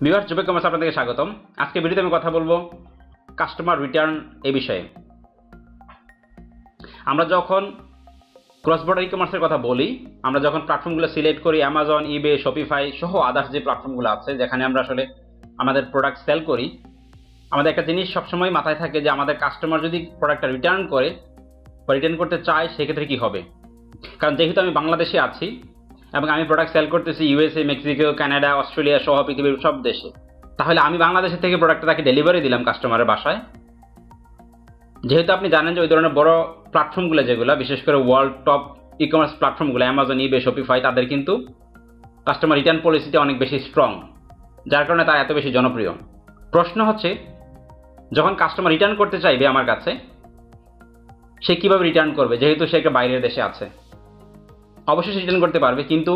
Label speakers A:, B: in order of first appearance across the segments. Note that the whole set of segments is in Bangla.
A: বিভার যুব কমার্স আপনাদেরকে স্বাগতম। আজকে ভিডিওতে আমি কথা বলব কাস্টমার রিটার্ন এ বিষয়ে। আমরা যখন ক্রস বর্ডার ই কমার্সের কথা বলি, আমরা যখন প্ল্যাটফর্মগুলো সিলেক্ট করি অ্যামাজন ইবে শপিফাই সহ আদার্স যে প্ল্যাটফর্মগুলো আছে, যেখানে আমরা আসলে আমাদের প্রোডাক্ট সেল করি, আমাদের একটা জিনিস সবসময় মাথায় থাকে যে আমাদের কাস্টমার যদি প্রোডাক্টটা রিটার্ন করে বা রিটার্ন করতে চায়, সেক্ষেত্রে কী হবে? কারণ যেহেতু আমি বাংলাদেশে আছি এবং আমি প্রোডাক্ট সেল করতেছি ইউএসএ মেক্সিকো কানাডা অস্ট্রেলিয়া সহ পৃথিবীর সব দেশে। তাহলে আমি বাংলাদেশের থেকে প্রোডাক্টটা তাকে ডেলিভারি দিলাম কাস্টমারের বাসায়। যেহেতু আপনি জানেন যে ওই ধরনের বড় প্ল্যাটফর্মগুলো যেগুলো, বিশেষ করে ওয়ার্ল্ড টপ ই কমার্স প্ল্যাটফর্মগুলো অ্যামাজন ইবে শপিফাই তাদের কিন্তু কাস্টমার রিটার্ন পলিসিটা অনেক বেশি স্ট্রং যার কারণে তারা এত বেশি জনপ্রিয়। প্রশ্ন হচ্ছে, যখন কাস্টমার রিটার্ন করতে চাইবে আমার কাছে, সে কীভাবে রিটার্ন করবে? যেহেতু সে একটা বাইরের দেশে আছে। অবশ্যই রিটার্ন করতে পারবে, কিন্তু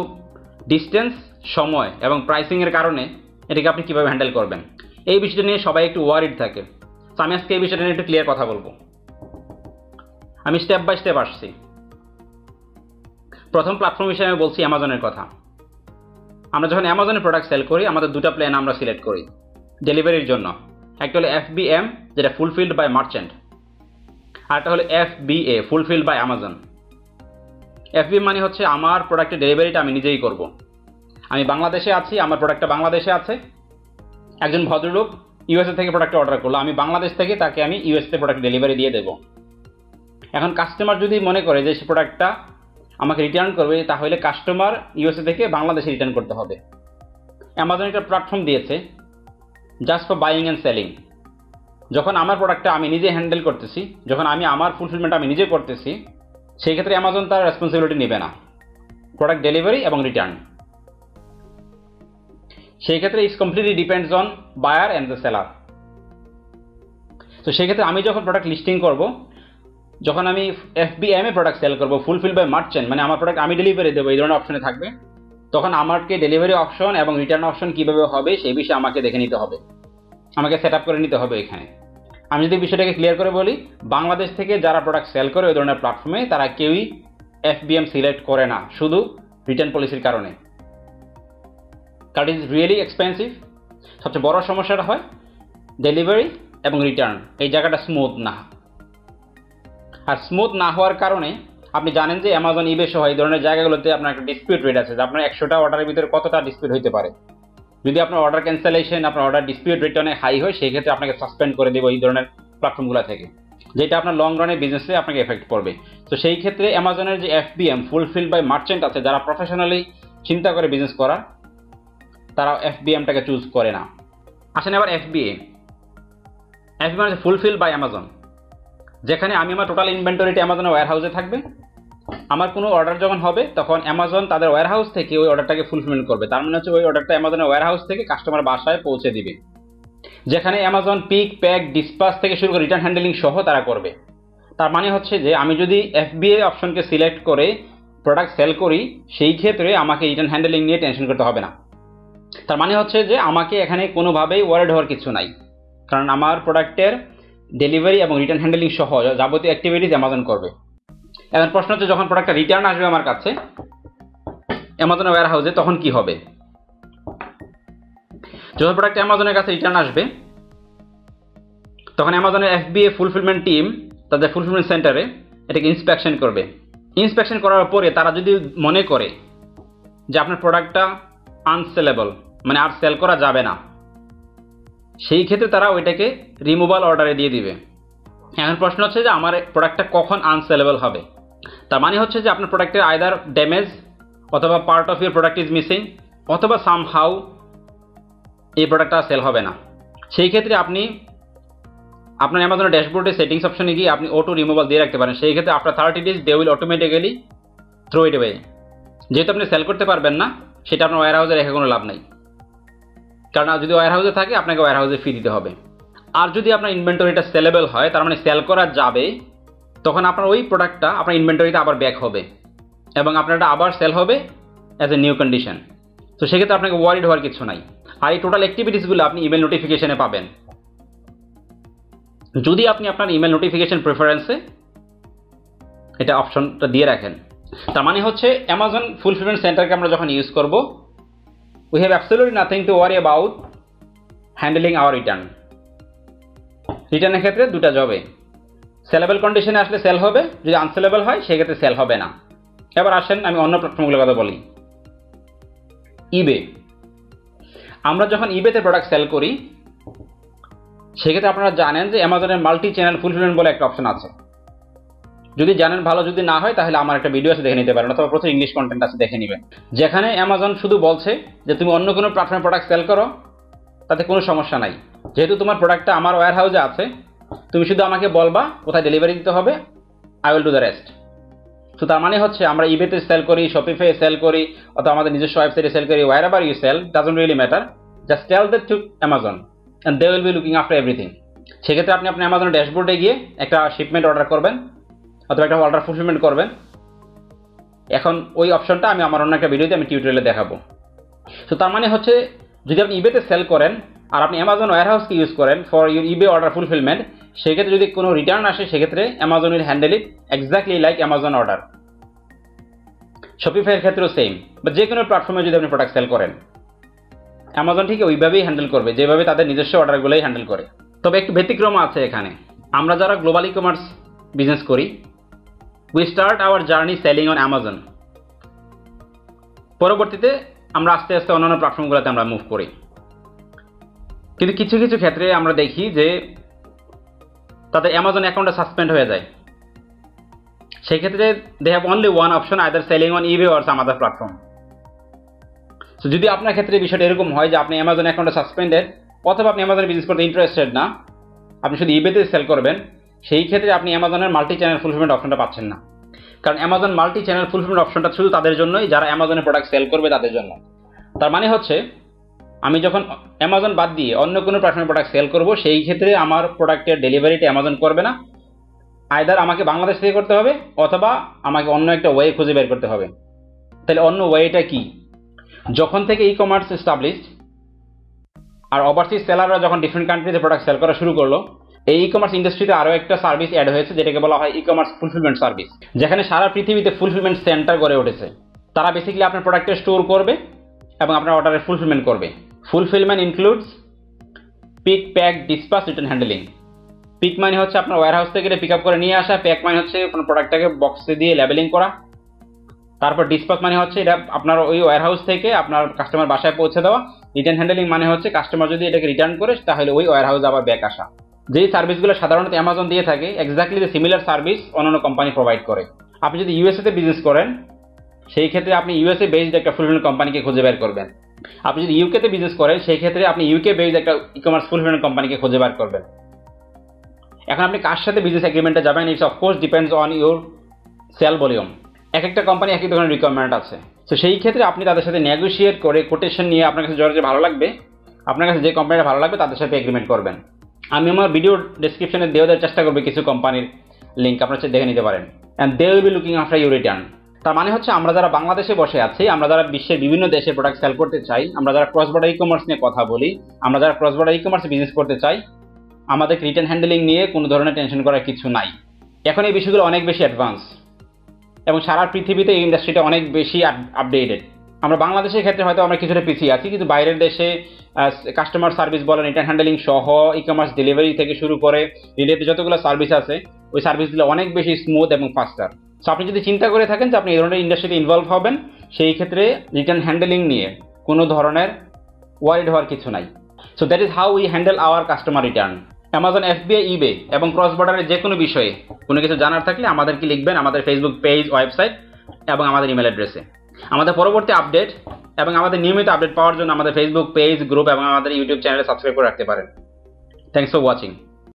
A: ডিস্টেন্স সময় এবং প্রাইসিংয়ের কারণে এটাকে আপনি কীভাবে হ্যান্ডেল করবেন? এই বিষয়টা নিয়ে সবাই একটু ওয়ারিড থাকে। তো আমি আজকে এই বিষয়টা নিয়ে একটু ক্লিয়ার কথা বলব। আমি স্টেপ বাই স্টেপ আসছি। প্রথম প্ল্যাটফর্ম হিসেবে আমি বলছি অ্যামাজনের কথা। আমরা যখন অ্যামাজনে প্রোডাক্ট সেল করি, আমাদের দুটো প্ল্যান আমরা সিলেক্ট করি ডেলিভারির জন্য। একটা হলো এফ বি এম যেটা ফুলফিল্ড বাই মার্চেন্ট আরেকটা হলো F B A fulfilled by Amazon FB মানে হচ্ছে আমার প্রোডাক্টের ডেলিভারিটা আমি নিজেই করব। আমি বাংলাদেশে আছি, আমার প্রোডাক্টটা বাংলাদেশে আছে। একজন ভদ্রলোক ইউএসএ থেকে প্রোডাক্ট অর্ডার করল, আমি বাংলাদেশ থেকে তাকে আমি ইউএসএ প্রোডাক্ট ডেলিভারি দিয়ে দেবো। এখন কাস্টমার যদি মনে করে যে সে প্রোডাক্টটা আমাকে রিটার্ন করবে, তাহলে কাস্টমার ইউএসএ থেকে বাংলাদেশে রিটার্ন করতে হবে। অ্যামাজন একটা প্ল্যাটফর্ম দিয়েছে just for buying and selling যখন আমার প্রোডাক্টটা আমি নিজে হ্যান্ডেল করতেছি, যখন আমি আমার ফুলফিলমেন্ট আমি নিজে করতেছি সেই ক্ষেত্রে অ্যামাজন তার রেসপন্সিবিলিটি নেবে না। প্রোডাক্ট ডেলিভারি এবং রিটার্ন সেই ক্ষেত্রে it's completely depends on buyer and the seller তো সেই ক্ষেত্রে আমি যখন প্রোডাক্ট লিস্টিং করব, যখন আমি এফবিএম এ প্রোডাক্ট সেল করব ফুলফিল বাই মার্চেন্ট মানে আমার প্রোডাক্ট আমি ডেলিভারি দেবো, এই ধরনের অপশনে থাকবে, তখন আমাকে ডেলিভারি অপশন এবং রিটার্ন অপশন কীভাবে হবে, সেই বিষয়ে আমাকে দেখে নিতে হবে। আমাকে সেট করে নিতে হবে এখানে। আমি যদি বিষয়টাকে ক্লিয়ার করে বলি, বাংলাদেশ থেকে যারা প্রোডাক্ট সেল করে ওই ধরনের প্ল্যাটফর্মে তারা কেউই এফবিএম সিলেক্ট করে না, শুধু রিটার্ন পলিসির কারণে। কারণ ইজ রিয়েলি এক্সপেন্সিভ সবচেয়ে বড় সমস্যাটা হয় ডেলিভারি এবং রিটার্ন এই জায়গাটা স্মুথ না। আর স্মুথ না হওয়ার কারণে আপনি জানেন যে অ্যামাজন ইবে সহ এই ধরনের জায়গাগুলোতে আপনার একটা ডিসপিউট রেট আছে, যে আপনার একশোটা অর্ডারের ভিতরে কতটা ডিসপিউট হতে পারে। যদি আপনার অর্ডার ক্যান্সেলেশন আপনার অর্ডার ডিসপিউট রেট অনেক হাই হয় সেই ক্ষেত্রে আপনাকে সাসপেন্ড করে দেবো এই ধরনের প্ল্যাটফর্মগুলো থেকে, যেটা আপনার লং রানে বিজনেসে আপনাকে এফেক্ট করবে তো সেই ক্ষেত্রে অ্যামাজনের যে এফবিএম ফুলফিল বাই মার্চেন্ট আছে, যারা প্রফেশনালি চিন্তা করে বিজনেস করার তারা এফবিএমটাকে চুজ করে না। আসেন এবার এফবিএ এফবি মানে ফুলফিল বাই অ্যামাজন যেখানে আমি আমার টোটাল ইনভেন্টরিটা অ্যামাজনের ওয়ার হাউসে থাকবে আমার কোনো অর্ডার যখন হবে, তখন অ্যামাজন তাদের ওয়ার হাউস থেকে ওই অর্ডারটাকে ফুলফিলমেন্ট করবে। তার মানে হচ্ছে ওই অর্ডারটা অ্যামাজনের ওয়ার হাউস থেকে কাস্টমার বাসায় পৌঁছে দিবে। যেখানে অ্যামাজন পিক প্যাক ডিসপাস থেকে শুরু করে রিটার্ন হ্যান্ডেলিং সহ তারা করবে। তার মানে হচ্ছে যে, আমি যদি এফবিএ অপশনকে সিলেক্ট করে প্রোডাক্ট সেল করি, সেই ক্ষেত্রে আমাকে রিটার্ন হ্যান্ডেলিং নিয়ে টেনশন করতে হবে না। তার মানে হচ্ছে যে, আমাকে এখানে কোনোভাবেই ওয়ার্ড হওয়ার কিছু নাই। কারণ আমার প্রোডাক্টের ডেলিভারি এবং রিটার্ন হ্যান্ডেলিং সহ যাবতীয় অ্যাক্টিভিটিস অ্যামাজন করবে। এখন প্রশ্ন হচ্ছে, যখন প্রোডাক্টটা রিটার্ন আসবে আমার কাছে অ্যামাজনের ওয়ার হাউসে তখন কি হবে? যখন প্রোডাক্ট অ্যামাজনের কাছে রিটার্ন আসবে, তখন অ্যামাজনের এফবিএ ফুলফিলমেন্ট টিম তাদের ফুলফিলমেন্ট সেন্টারে এটাকে ইন্সপেকশন করবে। ইন্সপেকশন করার পরে তারা যদি মনে করে যে আপনার প্রোডাক্টটা আনসেলেবল মানে আর সেল করা যাবে না, সেই ক্ষেত্রে তারা ওইটাকে রিমুভাল অর্ডারে দিয়ে দিবে। এখন প্রশ্ন হচ্ছে যে, আমার প্রোডাক্টটা কখন আনসেলেবল হবে? তার মানে হচ্ছে যে আপনার প্রোডাক্টের আয়দার ড্যামেজ অথবা part of your product is missing অথবা সাম হাউ এই প্রোডাক্টটা সেল হবে না। সেই ক্ষেত্রে আপনি আপনার অ্যামাজনের ড্যাশবোর্ডে সেটিংস অপশনে গিয়ে আপনি অটো রিমুভাল দিয়ে রাখতে পারেন। সেই ক্ষেত্রে after thirty days they will automatically throw it way যেহেতু আপনি সেল করতে পারবেন না, সেটা আপনার ওয়ার হাউসে রেখে কোনো লাভ নাই। কারণ যদি ওয়ার হাউসে থাকে, আপনাকে ওয়ার হাউসে ফি দিতে হবে। আর যদি আপনার ইনভেন্টরিটা সেলেবল হয়, তার মানে সেল করা যাবে তখন আপনার ওই প্রোডাক্টটা আপনার ইনভেন্টরিতে আবার ব্যাক হবে এবং আপনারটা আবার সেল হবে অ্যাজ এ নিউ কন্ডিশন তো সেক্ষেত্রে আপনাকে ওয়ারিড হওয়ার কিছু নাই। আর এই টোটাল অ্যাক্টিভিটিসগুলো আপনি ইমেল নোটিফিকেশনে পাবেন। যদি আপনি আপনার ইমেল নোটিফিকেশন প্রেফারেন্সে এটা অপশনটা দিয়ে রাখেন, তার মানে হচ্ছে অ্যামাজন ফুলফিলমেন্ট সেন্টারকে আমরা যখন ইউজ করব we have absolutely nothing to worry about handling our return রিটার্নের ক্ষেত্রে দুটা জবে সেলেবল কন্ডিশনে আসলে সেল হবে, যদি আনসেলেবল হয় সেক্ষেত্রে সেল হবে না। এবার আসেন, আমি অন্য প্ল্যাটফর্মগুলোর কথা বলি। ইবে আমরা যখন ইবেতে প্রোডাক্ট সেল করি, সেক্ষেত্রে আপনারা জানেন যে অ্যামাজনের মাল্টি চ্যানেল ফুলফিলমেন্ট বলে একটা অপশন আছে। যদি জানেন ভালো, যদি না হয়, তাহলে আমার একটা ভিডিও আছে, দেখে নিতে পারেন, অথবা প্রচুর ইংলিশ কন্টেন্ট আছে, দেখে নেবেন। যেখানে অ্যামাজন শুধু বলছে যে, তুমি অন্য কোনো প্ল্যাটফর্মে প্রোডাক্ট সেল করো, তাতে কোনো সমস্যা নাই। যেহেতু তোমার প্রোডাক্টটা আমার ওয়্যার হাউসে আছে তুমি শুধু আমাকে বলবা, কোথায় ডেলিভারি দিতে হবে I will do the rest তো তার মানে হচ্ছে, আমরা ইবেতে সেল করি শপিফে সেল করি, অথবা আমাদের নিজস্ব ওয়েবসাইটে সেল করি wherever you sell doesn't really matter just tell that to Amazon and they will be looking after everything সেক্ষেত্রে আপনি আপনার অ্যামাজনের ড্যাশবোর্ডে গিয়ে একটা শিপমেন্ট অর্ডার করবেন, অথবা একটা অর্ডার ফুলফিলমেন্ট করবেন। এখন ওই অপশনটা আমি আমার অন্য একটা ভিডিওতে আমি টিউটোরিয়ালে দেখাবো। তো তার মানে হচ্ছে, যদি আপনি ইবেতে সেল করেন আর আপনি অ্যামাজন ওয়ারহাউসকে ইউজ করেন? For your eBay order fulfilment সেক্ষেত্রে যদি কোনো রিটার্ন আসে, সেক্ষেত্রে Amazon will handle it exactly like Amazon order শপিফাইয়ের ক্ষেত্রেও সেম বা যে কোনো প্ল্যাটফর্মে যদি আপনি প্রোডাক্ট সেল করেন অ্যামাজন ঠিক ওইভাবেই হ্যান্ডেল করবে, যেভাবে তাদের নিজস্ব অর্ডারগুলোই হ্যান্ডেল করে। তবে একটু ব্যতিক্রম আছে এখানে। আমরা যারা গ্লোবাল ই কমার্স বিজনেস করি we start our journey selling on Amazon পরবর্তীতে আমরা আস্তে আস্তে অন্যান্য প্ল্যাটফর্মগুলোতে আমরা মুভ করি। কিন্তু কিছু কিছু ক্ষেত্রে আমরা দেখি যে তাদের অ্যামাজন অ্যাকাউন্টটা সাসপেন্ড হয়ে যায়। সেই ক্ষেত্রে they have only one option either selling on eBay or some other platform so যদি আপনার ক্ষেত্রে বিষয়টা এরকম হয় যে আপনি অ্যামাজন অ্যাকাউন্টে সাসপেন্ডেড অথবা আপনি অ্যামাজনে বিজনেস করতে ইন্টারেস্টেড না, আপনি শুধু ইবেতে সেল করবেন, সেই ক্ষেত্রে আপনি অ্যামাজনের মাল্টি চ্যানেল ফুলফিলমেন্ট অপশনটা পাচ্ছেন না। কারণ অ্যামাজন মাল্টি চ্যানেল ফুলফিলমেন্ট অপশনটা শুধু তাদের জন্যই, যারা অ্যামাজনের প্রোডাক্ট সেল করবে তাদের জন্য। তার মানে হচ্ছে আমি যখন অ্যামাজন বাদ দিয়ে অন্য কোনো প্ল্যাটফর্মে প্রোডাক্ট সেল করব, সেই ক্ষেত্রে আমার প্রোডাক্টের ডেলিভারিটা অ্যামাজন করবে না। আয়দার আমাকে বাংলাদেশ থেকে করতে হবে, অথবা আমাকে অন্য একটা ওয়ে খুঁজে বের করতে হবে। তাহলে অন্য ওয়েটা কি? যখন থেকে ই কমার্স এস্টাবলিশড আর ওভারসিজ সেলাররা যখন ডিফারেন্ট কান্ট্রিতে প্রোডাক্ট সেল করা শুরু করল, এই ই কমার্স ইন্ডাস্ট্রিতে আরও একটা সার্ভিস অ্যাড হয়েছে, যেটাকে বলা হয় ই কমার্স ফুলফিলমেন্ট সার্ভিস যেখানে সারা পৃথিবীতে ফুলফিলমেন্ট সেন্টার গড়ে উঠেছে। তারা বেসিক্যালি আপনার প্রোডাক্টের স্টোর করবে এবং আপনার অর্ডারের ফুলফিলমেন্ট করবে। Fulfilment includes pick pack dispatch return handling pick মানে হচ্ছে আপনার ওয়ার হাউস থেকে পিক আপ করে নিয়ে আসা প্যাক মানে হচ্ছে কোনো প্রোডাক্টটাকে বক্সে দিয়ে লেবেলিং করা। তারপর ডিসপাস মানে হচ্ছে এটা আপনার ওই ওয়ার হাউস থেকে আপনার কাস্টমার বাসায় পৌঁছে দেওয়া। রিটার্ন হ্যান্ডেলিং মানে হচ্ছে কাস্টমার যদি এটাকে রিটার্ন করে, তাহলে ওই ওয়ার হাউস আবার ব্যাক আসা। যেই সার্ভিসগুলো সাধারণত অ্যামাজন দিয়ে থাকে এক্স্যাক্টলি দ্য সিমিলার সার্ভিস অন্যান্য কোম্পানি প্রোভাইড করে। আপনি যদি ইউএসএতে বিজনেস করেন, সেই ক্ষেত্রে আপনি ইউএসএ বেসড একটা ফুলফিলমেন্ট কোম্পানিকে খুঁজে বের করবেন। আপনি যদি ইউকেতে বিজনেস করেন, সেই ক্ষেত্রে আপনি ইউকে বেসড একটা ই কমার্স ফুলফিলমেন্ট কোম্পানিকে খুঁজে বের করবেন। এখন আপনি কার সাথে বিজনেস এগ্রিমেন্টে যাবেন? It's of course depends on your sell volume এক একটা কোম্পানি এক এক ধরনের রিকোয়ারমেন্ট আছে। তো সেই ক্ষেত্রে আপনি তাদের সাথে নেগোসিয়েট করে কোটেশন নিয়ে আপনার কাছে যে ভালো লাগবে। আপনার কাছে যে কোম্পানিটা ভালো লাগবে, তাদের সাথে এগ্রিমেন্ট করবেন। আমি আমার ভিডিও ডিসক্রিপশনে দেওয়া দেওয়ার চেষ্টা করব কিছু কোম্পানির লিঙ্ক আপনার সাথে দেখে নিতে পারেন। And they will be looking after you return তার মানে হচ্ছে আমরা যারা বাংলাদেশে বসে আছি, আমরা যারা বিশ্বের বিভিন্ন দেশে প্রোডাক্ট সেল করতে চাই, আমরা যারা ক্রস বর্ডার ই কমার্স নিয়ে কথা বলি, আমরা যারা cross border e commerce business করতে চাই, আমাদের রিটার্ন হ্যান্ডেলিং নিয়ে কোনো ধরনের টেনশন করার কিছু নাই। এখন এই বিষয়গুলো অনেক বেশি অ্যাডভান্স এবং সারা পৃথিবীতে এই ইন্ডাস্ট্রিটা অনেক বেশি আপডেটেড আমরা বাংলাদেশের ক্ষেত্রে হয়তো আমরা কিছুটা পিছিয়ে আছি, কিন্তু বাইরের দেশে কাস্টমার সার্ভিস বলেন রিটার্ন হ্যান্ডেলিং সহ ই কমার্স ডেলিভারি থেকে শুরু করে রিলেটেড যতগুলো সার্ভিস আছে, ওই সার্ভিসগুলো অনেক বেশি স্মুথ এবং ফাস্টার সো আপনি যদি চিন্তা করে থাকেন যে আপনি এই ধরনের ইন্ডাস্ট্রিতে ইনভলভ হবেন, সেই ক্ষেত্রে রিটার্ন হ্যান্ডেলিং নিয়ে কোনো ধরনের ওয়ারিড হওয়ার কিছু নাই। So that is how we handle our customer return Amazon FBI eBay এবং ক্রস বর্ডারের যে কোনো বিষয়ে কোনো কিছু জানার থাকলে আমাদেরকে লিখবেন? আমাদের ফেসবুক পেজ ওয়েবসাইট এবং আমাদের ইমেল অ্যাড্রেসে আমাদের পরবর্তী আপডেট এবং আমাদের নিয়মিত আপডেট পাওয়ার জন্য আমাদের ফেসবুক পেজ গ্রুপ এবং আমাদের ইউটিউব চ্যানেলে সাবস্ক্রাইব করে রাখতে পারেন। Thanks for watching